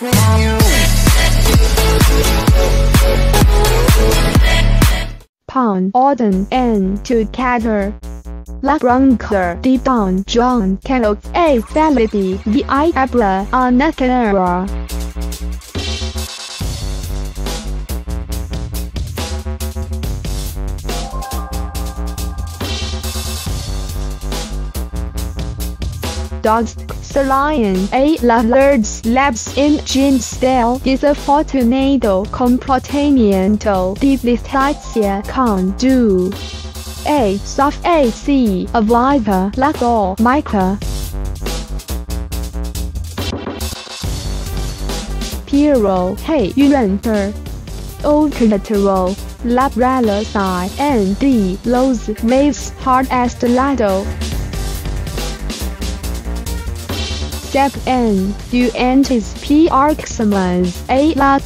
me in you. Pound, Auden, and together. La Bronca, deep down, John, Kellogg, A, Felity, V, I, Abra, Anacanera. Dogs, the lion, a lizards labs in Jinsdale is a fortunato comportamiento di litigio con do. A soft A C a vita lago mica. Piero hey collateral, labrala side and D lows waves hard as the lado. Step N. Du Piarximas A la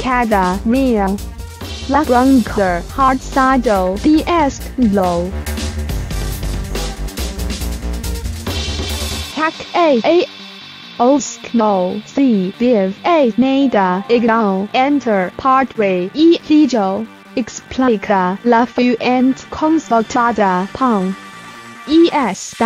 Cada Mia. La Bronca Hard Sado DS Low. Hack A A Oskno C Viv A Nada Igno Enter Partway E Lijo Explica la fuente consultada Pong ES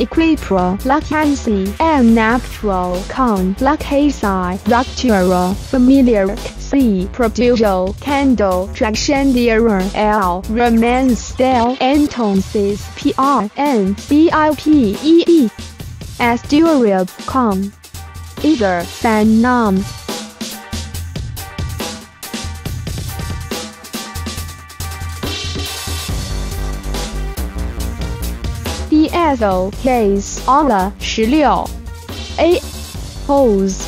Dario Equipro, Lacancy, and Natural Con, Lacasi, Ruptura, Familiar, C, Produjo, Candle, Tractiondier, L, Romance, Del, Entonces, PR, N, BIP, EE, Asturib, Com. Either, San Nam. DSO case Aula 十六 A Hose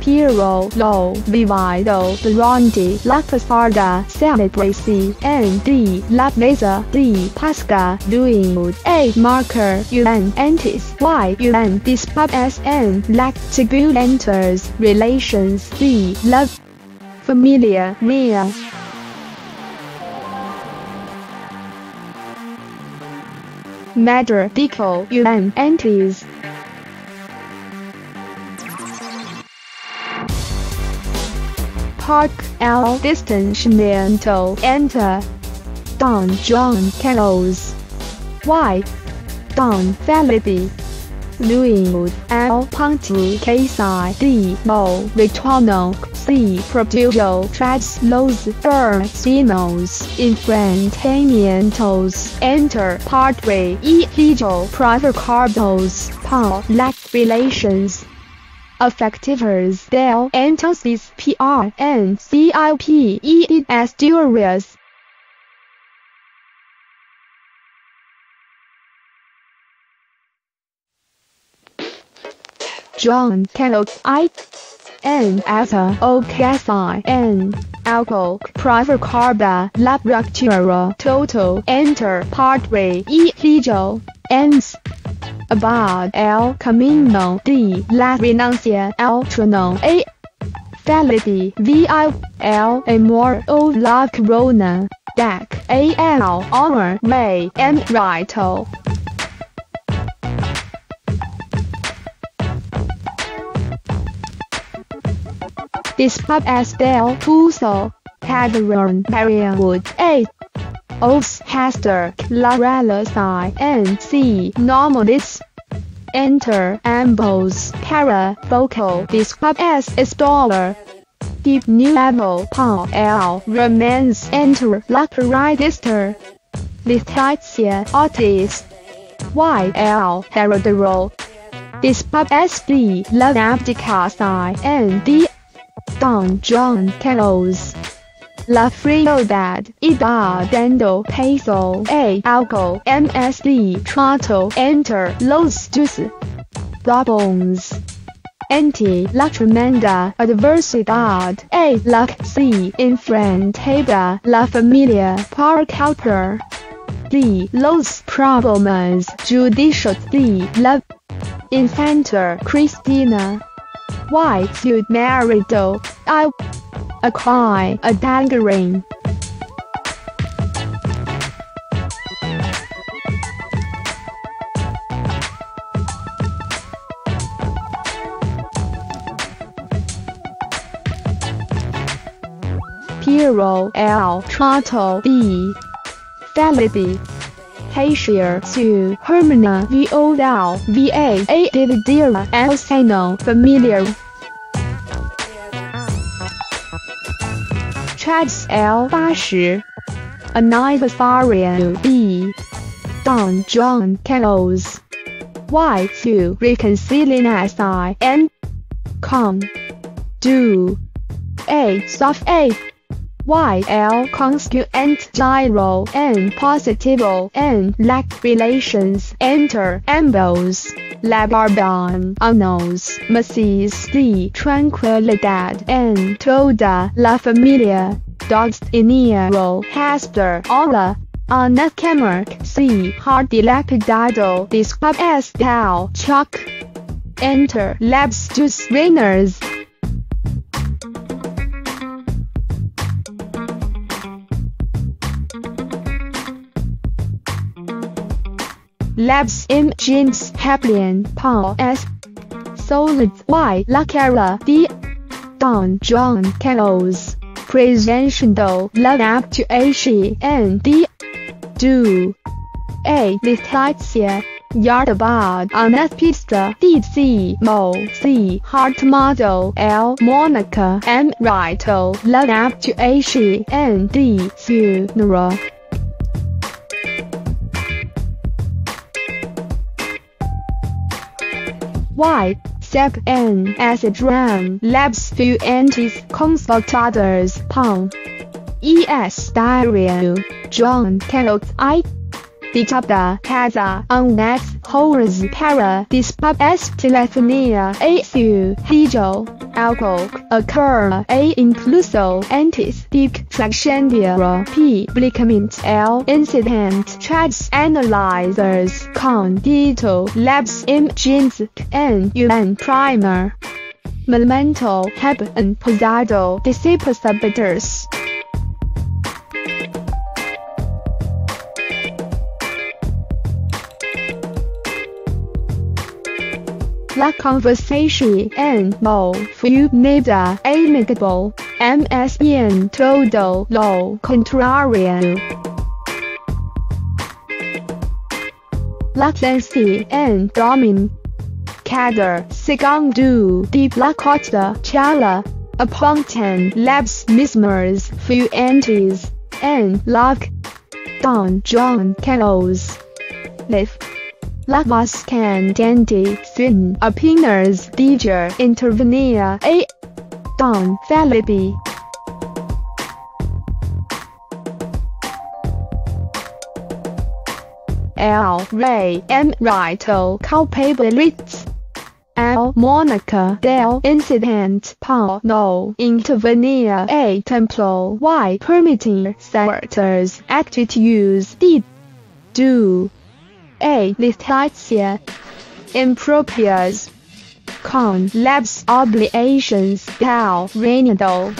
Piero Lo Vivido Durante La Pasarda Celebracy and D La Mesa D Pasca Doing A Marker UN Antis Y UN Dispub SN Lactibulenters Relations D Love Familia Mia Matter Deco UN Antis Park L Distanciamento Enter uh, Don Juan Carlos. Y Don Felipe. Louis L. Ponti Casai D Mo Retorno C. Produjo Tracks Los Ercinos Enfrentamientos Enter Partway E. Lijo Protocardos Paul Lack Relations. Effectivers del entonces PR and CIP E Asturias. John Kellogg I N Alpha O Cassi N Alco Private Carba Labractura Total Enter Partway E Lijo Ends Abad El Camino D La Renuncia El Trono A Felity V I L Amor O La Corona DAC A L Honor May and Rito Despite Estelle Puso, Cadron Marianwood A. Oaks Hester, Larella Psi, and C. Normalis. Enter Ambos, Para, Vocal, Describe as Installer. Deep New Level, Paul L. Romance, Enter, Luck Register. Letizia Artist. Y. L. Herodero. Describe as D. Love Abdica Psi, and D. Don Juan Carlos. La Frialdad, Ida Dando Peso A Alco MSD Trato Enter Los Juice Bones Anti La Tremenda Adversidad A La C Enfrentada La Familia Par Cowper D Los Problemas Judicial D La Infanta Cristina why should marry though? I a cry, a tangerine. Piero L. Tronto B Felady. Haitier Su Hermina Vo Dal Va A Dividira El Seno Familiar. Chads L 八十 Aniversario B. Don Juan Carlos Y to reconciling S I N. Com do A soft A Y L constituent gyro and positivo and lack relations enter ambos Labarbon unknowns Macis the Tranquilidad and Toda La Familia Dogs Inero Haster Aura Anna Camark C Hard Dilapidado Describe as Tau Chuck Enter Labs Juice Rainers Labs in Imagines Haplian Paul S. Solids Y. La Cara D. Don Juan Carlos Presentiando La Actuation D. Do. A. Letizia. Yardabad Anet Pista DC Mo C Heart Model L Monica M Rito La Actuation N D Funeral Y. Sec N. Ram Labs Fuentes Consultados Pong. ES Diario John Carroll I. Dictada Casa Unex Horrors Para Dispub S Telefonia ASU Hijo Alcohol Occur A Incluso Antis Dic Tractiondia P Blicament L Incident Tracks Analyzers Condito Labs Imagines N UN Primer. Memento Heb and Posado Disciples La conversation and mo fumida amicable MSN todo lo contrario. La Clancy and Domin. Cadre segundo de la Chala. Aponten Labs Mismers Fuentes and Lock. Don Juan Carlos. Live. La Vascandente Sin Opiners DJ Intervenia A. Don Felipe. L. Ray M. Rito Culpabilities. L. Monica Del Incident Paul No Intervenia A. Templo Y. Permitting Senators Attitudes D. Do. A. Letizia. Improprious. Con. Labs Obligations. Cal. Reynado.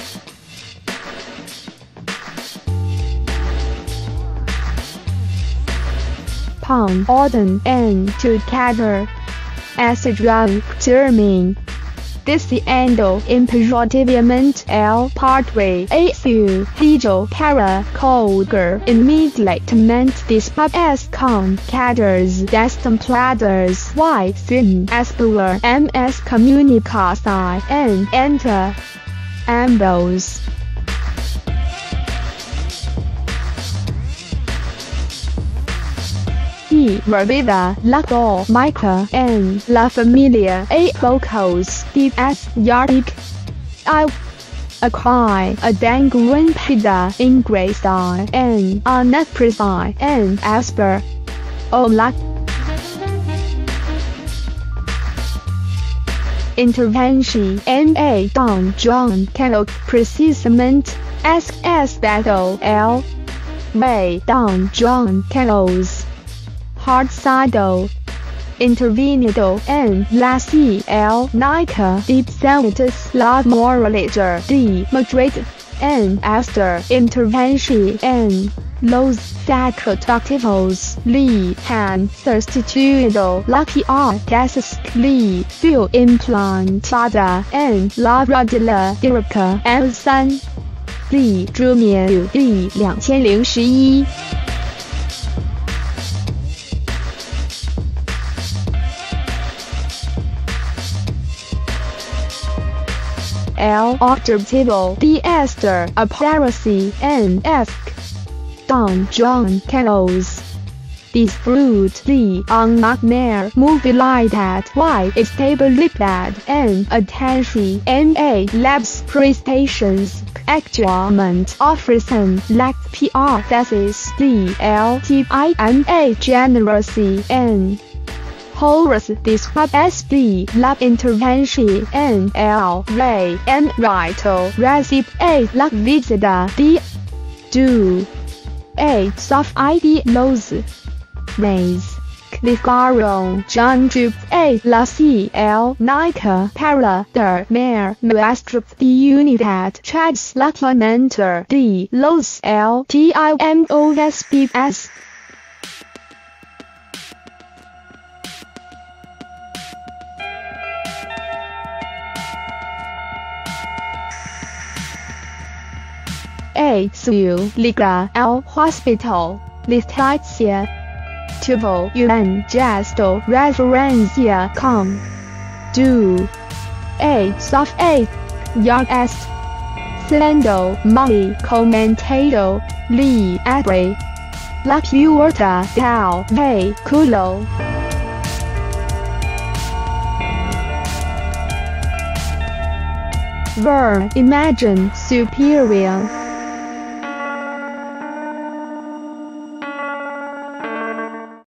Pound. Orden. N. Together. Acid run. German. Diciendo imperativamente el padre a su hijo para colgar inmediatamente después con cadres destemplados y sin esperar ms comunicación entre ambos. Y Revida, la do Mica en la familia a vocals ds yardic I acquire a dangling pida in grey star and a net precise and asper o la intervention ma Don John Carroll precisamente ss battle l Way Don John Carroll's part sado Intervenido en la el clínica de Santas la Moraleja de Madrid, en esta intervención en los facultativos le han sustituido la tesis le fue implantada en la rodilla directa M3 de junio de 2011 el objetivo de esta aparición es Don Juan Carlos. Disfrute the unmarked movilidad y lip en and attention. a labs prestations actualmente ofrecen las PRCs de LTIMA generación Horace described as the lab intervention N L Ray and Rito recipe A luck visita D do A soft ID lows raise Clifaro John Jup A La C L Nika Para Der Mare Maestro D Unidad Chads Laclamenter D Los L T I M O S P S A Su Liga L Hospital. Listatia Tuvo UN Gesto Referencia Com. Do A Soft A Young Est Slendo Molly Comentado Lee Abre. La Puerta Del Ve Culo. Verb Imagine Superior